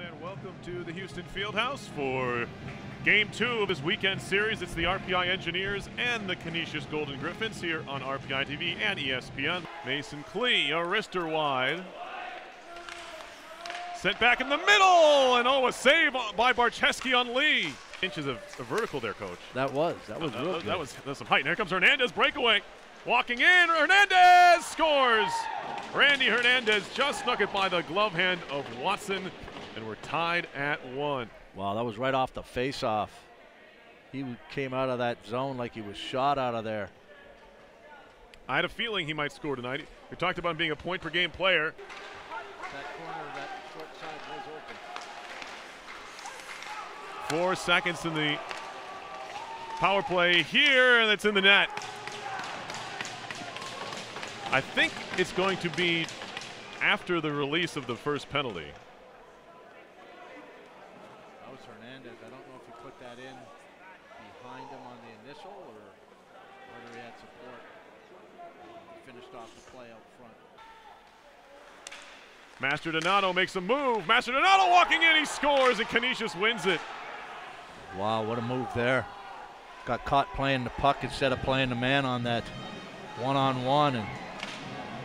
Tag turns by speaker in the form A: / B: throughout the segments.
A: and welcome to the Houston Fieldhouse for game two of this weekend series. It's the RPI Engineers and the Canisius Golden Griffins here on RPI TV and ESPN. Mason Klee, a wrister wide. Sent back in the middle, and oh, a save by Barczewski on Lee. Inches of, of vertical there, coach.
B: That was. That was
A: Uh,
B: real
A: that was that's some height. And here comes Hernandez breakaway. Walking in, Hernandez scores. Randy Hernandez just snuck it by the glove hand of Watson, and we're tied at one.
B: Wow, that was right off the face-off. He came out of that zone like he was shot out of there.
A: I had a feeling he might score tonight. We talked about him being a point per game player.
B: That corner, that short side was open.
A: Four seconds in the power play here, and it's in the net. I think it's going to be after the release of the first penalty.
B: That was Hernandez. I don't know if he put that in behind him on the initial or whether he had support. He finished off the play out front.
A: Mastrodonato makes a move. Mastrodonato walking in, he scores, and Canisius wins it.
B: Wow, what a move there. Got caught playing the puck instead of playing the man on that one-on-one, and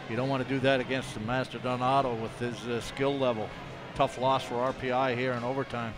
B: you don't want to do that against the Mastrodonato with his uh, skill level. Tough loss for RPI here in overtime.